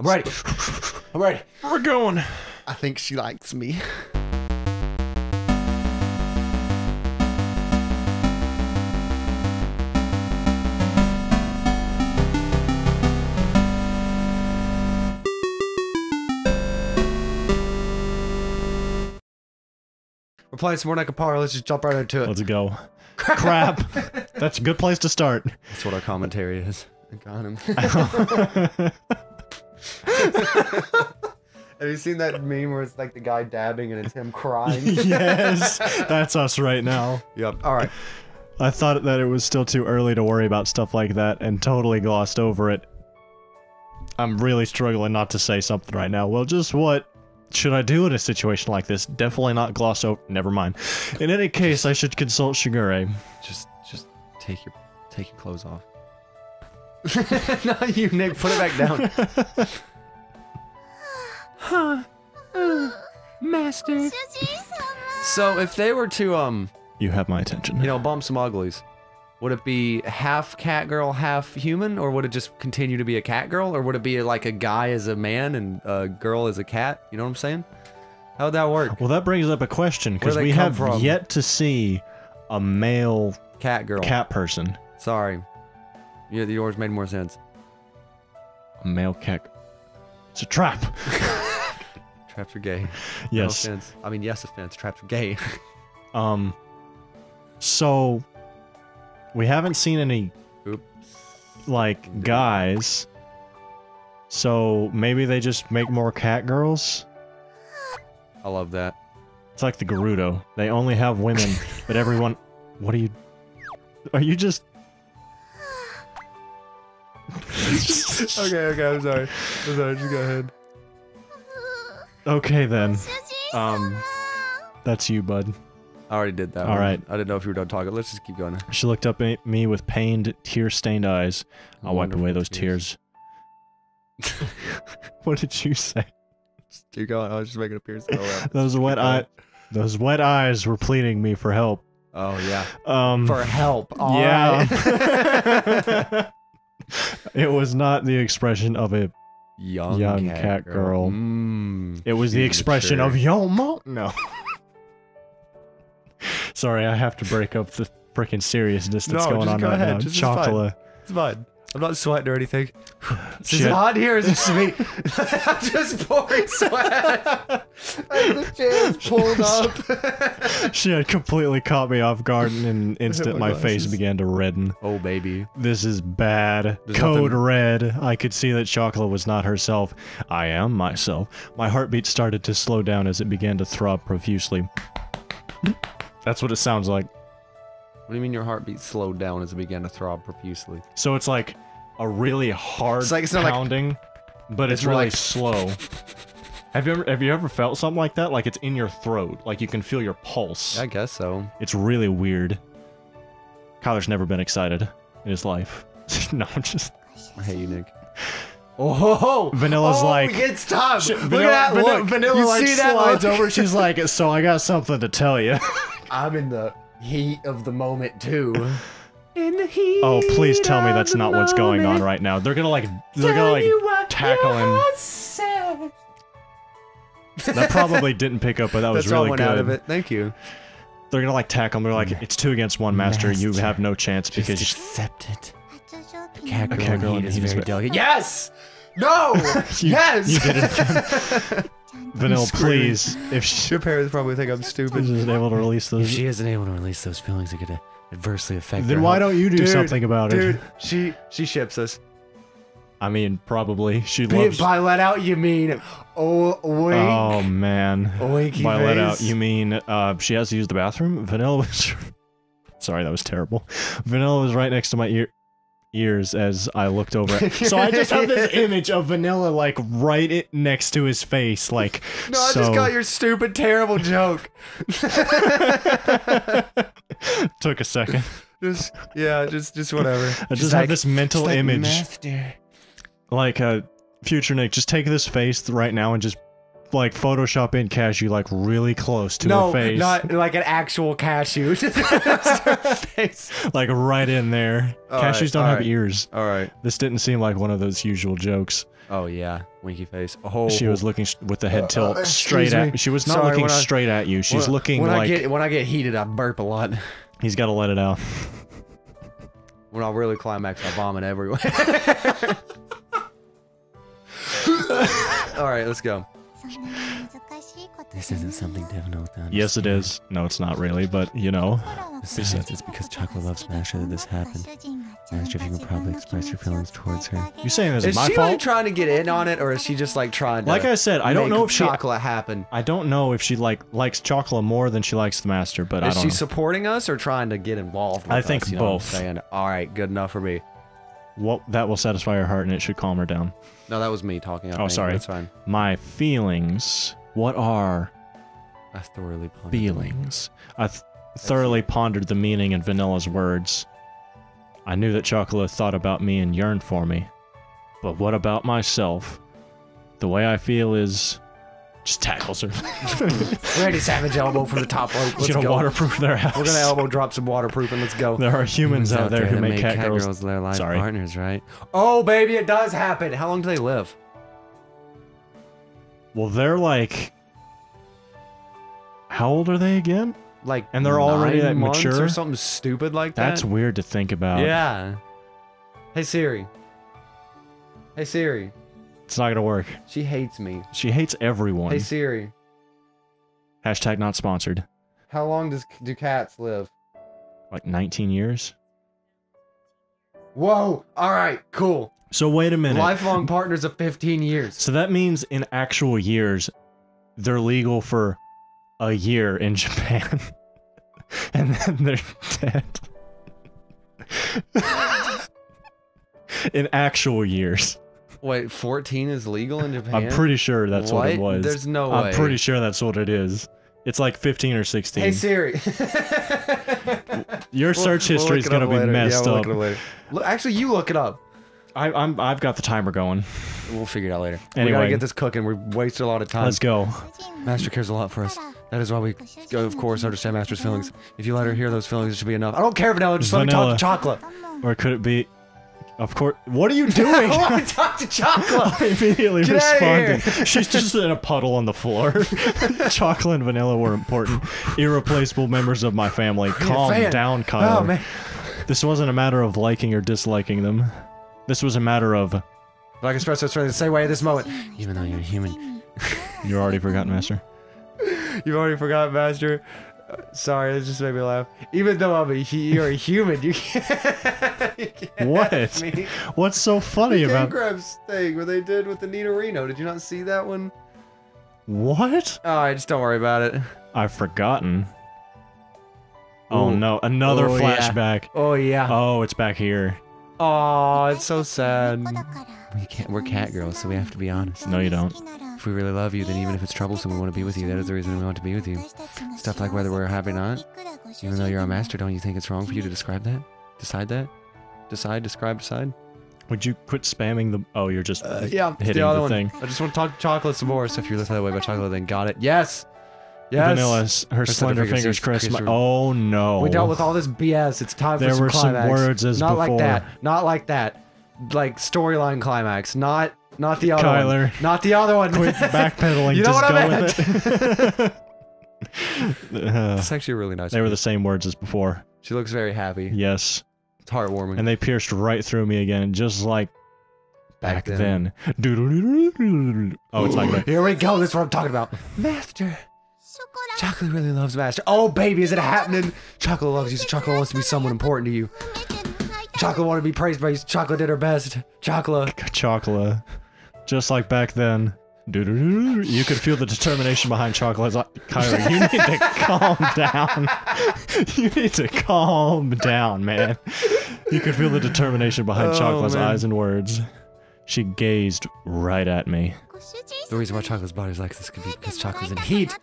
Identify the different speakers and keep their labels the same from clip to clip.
Speaker 1: I'm ready. I'm ready.
Speaker 2: We're going.
Speaker 1: I think she likes me. We're playing some more Nekopara. Let's just jump right into it.
Speaker 2: Let's go. Crap. That's a good place to start.
Speaker 1: That's what our commentary is. I got him. Have you seen that meme where it's like the guy dabbing and it's him crying?
Speaker 2: yes, that's us right now.
Speaker 1: yep. All right.
Speaker 2: I thought that it was still too early to worry about stuff like that and totally glossed over it. I'm really struggling not to say something right now. Well, just what should I do in a situation like this? Definitely not gloss over. Never mind. In any case, I should consult Shigure.
Speaker 1: Just, just take your, take your clothes off. Not you, Nick. Put it back down. huh. Uh, master. So if they were to, um,
Speaker 2: You have my attention.
Speaker 1: you know, bump some uglies, would it be half cat girl, half human, or would it just continue to be a cat girl, or would it be like a guy as a man and a girl as a cat? You know what I'm saying? How would that work?
Speaker 2: Well, that brings up a question because we have
Speaker 1: from?
Speaker 2: yet to see a male
Speaker 1: Cat girl.
Speaker 2: cat person.
Speaker 1: Sorry. Yeah, the yours made more sense.
Speaker 2: A male cat. It's a trap.
Speaker 1: Traps are gay.
Speaker 2: yes.
Speaker 1: No offense. I mean, yes, offense. Traps are gay.
Speaker 2: Um. So, we haven't seen any
Speaker 1: Oops.
Speaker 2: like guys. So maybe they just make more cat girls.
Speaker 1: I love that.
Speaker 2: It's like the Gerudo. They only have women, but everyone. What are you? Are you just?
Speaker 1: okay, okay, I'm sorry. I'm sorry, just go ahead.
Speaker 2: Okay then. Um, that's you, bud.
Speaker 1: I already did that.
Speaker 2: All
Speaker 1: one.
Speaker 2: right.
Speaker 1: I didn't know if you were done talking. Let's just keep going.
Speaker 2: She looked up at me with pained, tear-stained eyes. I wiped away those tears. what did you say?
Speaker 1: Keep going. I was just making a pierce. Oh, well.
Speaker 2: Those wet
Speaker 1: going.
Speaker 2: eye, those wet eyes were pleading me for help.
Speaker 1: oh yeah.
Speaker 2: Um,
Speaker 1: For help.
Speaker 2: yeah.
Speaker 1: alright.
Speaker 2: it was not the expression of a.
Speaker 1: Young,
Speaker 2: Young
Speaker 1: cat,
Speaker 2: cat girl.
Speaker 1: Mm.
Speaker 2: It was the expression of yo mo. No. Sorry, I have to break up the freaking seriousness that's
Speaker 1: No,
Speaker 2: going on
Speaker 1: go
Speaker 2: right
Speaker 1: ahead.
Speaker 2: now.
Speaker 1: Just- it's fine. It's fine. I'm not sweating or anything. Is
Speaker 2: Shit.
Speaker 1: it hot here? Is it sweet? I'm just pouring sweat. I the chair's pulled up.
Speaker 2: She had completely caught me off guard, and in an instant,
Speaker 1: my
Speaker 2: my face began to redden.
Speaker 1: oh baby.
Speaker 2: This is bad.
Speaker 1: There's
Speaker 2: Code
Speaker 1: nothing-
Speaker 2: red. I could see that Chocolate was not herself. I am myself. My heartbeat started to slow down as it began to throb profusely. That's what it sounds like.
Speaker 1: What do you mean your heartbeat slowed down as it began to throb profusely?
Speaker 2: So it's like a really hard
Speaker 1: It's like- it's not like-
Speaker 2: pounding, but it's,
Speaker 1: it's
Speaker 2: really
Speaker 1: like-
Speaker 2: slow. Have you ever have you ever felt something like that? Like it's in your throat, like you can feel your pulse.
Speaker 1: I guess so.
Speaker 2: It's really weird. Kyler's never been excited in his life. no, I'm just
Speaker 1: I hate you, Nick. Oh,
Speaker 2: Vanilla's
Speaker 1: oh,
Speaker 2: like-
Speaker 1: it's time.
Speaker 2: Shit,
Speaker 1: Look at that
Speaker 2: Vanilla,
Speaker 1: look.
Speaker 2: Vanilla
Speaker 1: you
Speaker 2: like
Speaker 1: see that
Speaker 2: slides
Speaker 1: look?
Speaker 2: over. She's like, "So I got something to tell you."
Speaker 1: I'm in the heat of the moment too. In the heat.
Speaker 2: oh, please tell me that's not what's going on right now. They're gonna like, they're gonna like tackle him.
Speaker 1: heart said.
Speaker 2: That probably didn't pick up, but that was
Speaker 1: That's all
Speaker 2: really
Speaker 1: one
Speaker 2: good.
Speaker 1: out of it. Thank you.
Speaker 2: They're gonna like tackle him. They're like, "It's two against one, master. You have no chance because."
Speaker 1: accept it.
Speaker 3: A
Speaker 1: Cat
Speaker 2: A
Speaker 1: girl,
Speaker 2: cat
Speaker 1: in
Speaker 2: girl
Speaker 1: heat is
Speaker 2: is
Speaker 1: very delicate. Yes. No.
Speaker 2: You-
Speaker 1: yes.
Speaker 2: you did it Vanilla, please, if she
Speaker 1: Your parents probably think I'm stupid.
Speaker 2: She isn't able to release
Speaker 1: If
Speaker 2: those,
Speaker 1: she isn't able to release those feelings, it could adversely affect.
Speaker 2: then
Speaker 1: her
Speaker 2: why
Speaker 1: health.
Speaker 2: don't you do
Speaker 1: Dude,
Speaker 2: something about
Speaker 1: Dude,
Speaker 2: it?
Speaker 1: she she ships us.
Speaker 2: I mean, probably she
Speaker 1: By,
Speaker 2: loves.
Speaker 1: by let out, you mean oh wink?
Speaker 2: Oh man.
Speaker 1: Winky
Speaker 2: By let out, you mean uh, she has to use the bathroom? Vanilla was. Sorry, that was terrible. Vanilla was right next to my ear ears as I looked over. It. So I just have this image of Vanilla like right it next to his face, like.
Speaker 1: No, I
Speaker 2: so...
Speaker 1: just got your stupid, terrible joke.
Speaker 2: Took a second.
Speaker 1: Just yeah, just just whatever.
Speaker 2: I just have this mental
Speaker 1: like,
Speaker 2: image,
Speaker 1: Master.
Speaker 2: like uh, future Nick. Just take this face right now and just like Photoshop in cashew like really close to
Speaker 1: no,
Speaker 2: her face,
Speaker 1: not like an actual cashew. Face.
Speaker 2: like right in there.
Speaker 1: All
Speaker 2: Cashews
Speaker 1: right,
Speaker 2: don't have
Speaker 1: right.
Speaker 2: ears.
Speaker 1: All right.
Speaker 2: This didn't seem like one of those usual jokes.
Speaker 1: Oh yeah, winky face. Oh,
Speaker 2: She was looking with the head tilt
Speaker 1: uh,
Speaker 2: straight at.
Speaker 1: me.
Speaker 2: She was not
Speaker 1: Sorry,
Speaker 2: looking
Speaker 1: I-
Speaker 2: straight at you. She's
Speaker 1: when-
Speaker 2: looking
Speaker 1: when I
Speaker 2: like
Speaker 1: get when I get heated, I burp a lot.
Speaker 2: he's got to let it out.
Speaker 1: When I really climax, I vomit everywhere. All right, let's go. This isn't something difficult to
Speaker 2: yes, it is. No, it's not really, but you know.
Speaker 1: Besides, it's because Chocolate loves Masha that this happened. Master, if you can probably express your feelings towards her.
Speaker 2: You saying this
Speaker 1: Is
Speaker 2: is my
Speaker 1: she
Speaker 2: fault?
Speaker 1: like trying to get in on it, or is she just like trying to?
Speaker 2: like I said, I don't know if she.
Speaker 1: chocolate happen.
Speaker 2: I don't know if she like likes chocolate more than she likes the master, but I
Speaker 1: Is
Speaker 2: don't
Speaker 1: she
Speaker 2: know.
Speaker 1: supporting us or trying to get involved? With
Speaker 2: I think
Speaker 1: us, you know what I'm
Speaker 2: both.
Speaker 1: saying? All right, good enough for me.
Speaker 2: What that will satisfy her heart and it should calm her down.
Speaker 1: No, that was me talking. I
Speaker 2: Oh,
Speaker 1: think,
Speaker 2: sorry.
Speaker 1: That's fine.
Speaker 2: My feelings. What are
Speaker 1: I thoroughly pondered
Speaker 2: feelings? I th- thoroughly pondered the meaning in Vanilla's words. I knew that Chocolate thought about me and yearned for me. But what about myself? The way I feel is. Just tackles her.
Speaker 1: Randy Savage elbow from the top rope. Let's
Speaker 2: She's gonna
Speaker 1: go.
Speaker 2: waterproof their house.
Speaker 1: We're gonna elbow drop some waterproof and let's go.
Speaker 2: There are humans out there who
Speaker 1: that
Speaker 2: make cat girls.
Speaker 1: their life
Speaker 2: Sorry.
Speaker 1: partners, right? Oh, baby, it does happen. How long do they live?
Speaker 2: Well, they're like. How old are they again?
Speaker 1: Like,
Speaker 2: And they're already,
Speaker 1: nine
Speaker 2: like,
Speaker 1: months
Speaker 2: mature?
Speaker 1: or something stupid like that.
Speaker 2: That's weird to think about.
Speaker 1: yeah. Hey Siri. Hey Siri.
Speaker 2: It's not gonna work.
Speaker 1: She hates me.
Speaker 2: She hates everyone.
Speaker 1: Hey Siri.
Speaker 2: Hashtag not sponsored.
Speaker 1: How long does do cats live?
Speaker 2: Like 19 years?
Speaker 1: Whoa. All right. Cool.
Speaker 2: So wait a minute.
Speaker 1: Lifelong partners of 15 years.
Speaker 2: So that means in actual years, they're legal for a year in Japan. and then they're dead. in actual years.
Speaker 1: Wait, 14 is legal in Japan?
Speaker 2: I'm pretty sure that's what, it was.
Speaker 1: There's no
Speaker 2: I'm
Speaker 1: way.
Speaker 2: pretty sure that's what it is. It's like 15 or 16.
Speaker 1: Hey Siri.
Speaker 2: Your search
Speaker 1: We'll- we'll
Speaker 2: history is gonna be
Speaker 1: later.
Speaker 2: messed
Speaker 1: yeah, we'll
Speaker 2: up.
Speaker 1: Look it up later. Look, actually, you look it up.
Speaker 2: I, I'm I've got the timer going.
Speaker 1: We'll figure it out later. we
Speaker 2: Anyway.
Speaker 1: gotta get this cooking. We wasted a lot of time.
Speaker 2: Let's go.
Speaker 1: Master cares a lot for us. That is why we, of course, understand Master's feelings. If you let her hear those feelings, it should be enough. I don't care, if Vanilla. Just let me talk Chocolate.
Speaker 2: Or could it be? Of course. What are you doing?
Speaker 1: I want to talk to Chocolate.
Speaker 2: I immediately
Speaker 1: Get
Speaker 2: responded. She's just in a puddle on the floor. Chocolate and vanilla were important, irreplaceable members of my family. Calm down, oh, Kyle.
Speaker 1: Oh man.
Speaker 2: This wasn't a matter of liking or disliking them. This was a matter of
Speaker 1: Black Espresso is the same way at this moment. Even though you're a human,
Speaker 2: you already forgotten, Master.
Speaker 1: you've already forgot, Master. Sorry, it just made me laugh. Even though I'm a, you're a human, you can't. you can't
Speaker 2: What? What's so funny
Speaker 1: Game
Speaker 2: about
Speaker 1: Grabs thing where they did with the Nina Reno. Did you not see that one?
Speaker 2: what?
Speaker 1: Oh, Alright, just don't worry about it.
Speaker 2: I've forgotten. Oh
Speaker 1: Ooh.
Speaker 2: no, another
Speaker 1: Oh, yeah.
Speaker 2: flashback.
Speaker 1: Oh yeah.
Speaker 2: Oh, it's back here.
Speaker 1: Oh, it's so sad. We can't. We're cat girls, so we have to be honest.
Speaker 2: No, you don't.
Speaker 1: If we really love you, then even if it's troublesome, we want to be with you. That is the reason we want to be with you. Stuff like whether we're happy or not. Even though you're a master, don't you think it's wrong for you to describe that? Decide that? Decide, describe, decide?
Speaker 2: Would you quit spamming the? Oh, you're just
Speaker 1: Uh, yeah, it's
Speaker 2: hitting
Speaker 1: the other
Speaker 2: the
Speaker 1: one.
Speaker 2: thing.
Speaker 1: I just want to talk to chocolate some more. So if you're that way about chocolate, then got it. Yes. Yes.
Speaker 2: Vanilla's her slender
Speaker 1: fingers
Speaker 2: fingers
Speaker 1: sees
Speaker 2: caress Oh no!
Speaker 1: We dealt with all this BS. It's time
Speaker 2: There
Speaker 1: for some
Speaker 2: were some words as before.
Speaker 1: not like that. Not like that. Like storyline climax. Not not the other
Speaker 2: Kyler.
Speaker 1: one. Not the other one.
Speaker 2: Quit backpedaling.
Speaker 1: You know
Speaker 2: just
Speaker 1: what I
Speaker 2: go
Speaker 1: meant.
Speaker 2: with it. Uh,
Speaker 1: It's actually really nice.
Speaker 2: they were the same words as before.
Speaker 1: She looks very happy.
Speaker 2: Yes,
Speaker 1: It's heartwarming.
Speaker 2: and they pierced right through me again, just like back,
Speaker 1: Back then.
Speaker 2: then. Oh, it's not gonna.
Speaker 1: Here we go. This is what I'm talking about. Master. Chocolate really loves Master. Oh, baby, is it happening? Chocolate loves you. so Chocolate wants to be someone important to you. Chocolate wanted to be praised by you. Chocolate did her best. Chocolate.
Speaker 2: Chocolate, just like back then. You could feel the determination behind Chocolate's eye- Kyler, you need to calm down. You need to calm down, man. You could feel the determination behind
Speaker 1: Oh,
Speaker 2: Chocolate's
Speaker 1: man.
Speaker 2: eyes and words. She gazed right at me.
Speaker 1: The reason why Chocolate's body is like this could be because Chocolate's in heat.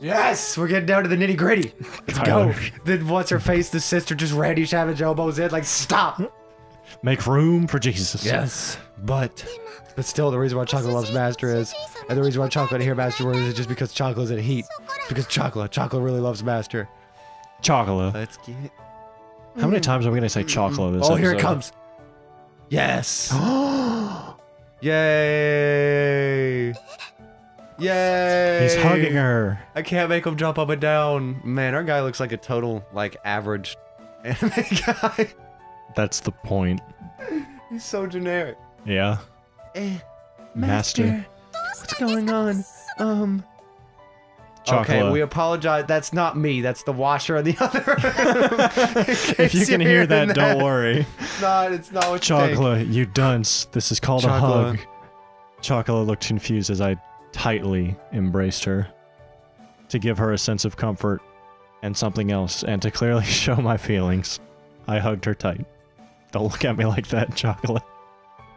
Speaker 1: Yes, we're getting down to the nitty gritty. Let's go. Then what's her face? The sister just Randy Savage elbows in. Like, stop.
Speaker 2: Make room for Jesus.
Speaker 1: Yes, but But still, the reason why Chocolate loves Master is, and the reason why Chocolate here Master Word is just because Chocolate's in heat. It's because Chocolate, Chocolate really loves Master.
Speaker 2: Chocolate.
Speaker 1: Let's get.
Speaker 2: How many times are we gonna say chocolate this
Speaker 1: Oh, here it comes. Yes. Yay. Yay.
Speaker 2: He's hugging her.
Speaker 1: I can't make him jump up and down. Man, our guy looks like a total, like, average anime guy.
Speaker 2: That's the point.
Speaker 1: He's so generic.
Speaker 2: Yeah.
Speaker 1: Eh,
Speaker 2: Master.
Speaker 1: What's going on? Um.
Speaker 2: Chocolate.
Speaker 1: Okay, we apologize. That's not me. That's the washer on the other
Speaker 2: if you can hear that, don't worry.
Speaker 1: It's not. It's not what you.
Speaker 2: Chocolate, you dunce. This is called a hug. Chocolate looked confused as I tightly embraced her to give her a sense of comfort and something else, and to clearly show my feelings. I hugged her tight. Don't look at me like that, Chocolate.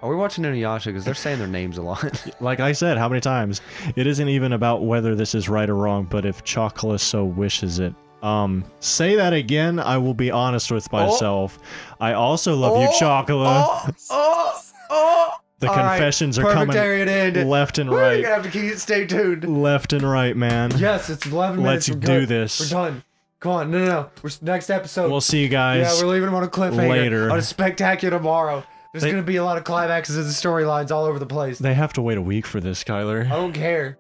Speaker 1: Are we watching Inuyasha? Because they're saying their names a lot.
Speaker 2: Like I said, how many times? It isn't even about whether this is right or wrong, but if Chocolate so wishes it. Um, say that again, I will be honest with myself. I also love you,
Speaker 1: Oh,
Speaker 2: Chocolate.
Speaker 1: oh, oh, oh.
Speaker 2: the
Speaker 1: All right,
Speaker 2: confessions are
Speaker 1: Perfect
Speaker 2: coming
Speaker 1: area to end it.
Speaker 2: left and
Speaker 1: We're
Speaker 2: right.
Speaker 1: gonna have to keep stay tuned.
Speaker 2: Left and right, man.
Speaker 1: Yes, it's 11 minutes.
Speaker 2: Let's
Speaker 1: We're
Speaker 2: do
Speaker 1: good.
Speaker 2: this.
Speaker 1: We're done. Come on, no, no, no. We're next episode.
Speaker 2: We'll see you guys.
Speaker 1: yeah, we're leaving them on a cliffhanger.
Speaker 2: later.
Speaker 1: On a spectacular tomorrow. There's
Speaker 2: They-
Speaker 1: gonna be a lot of climaxes and storylines all over the place.
Speaker 2: they have to wait a week for this, Skylar.
Speaker 1: I don't care.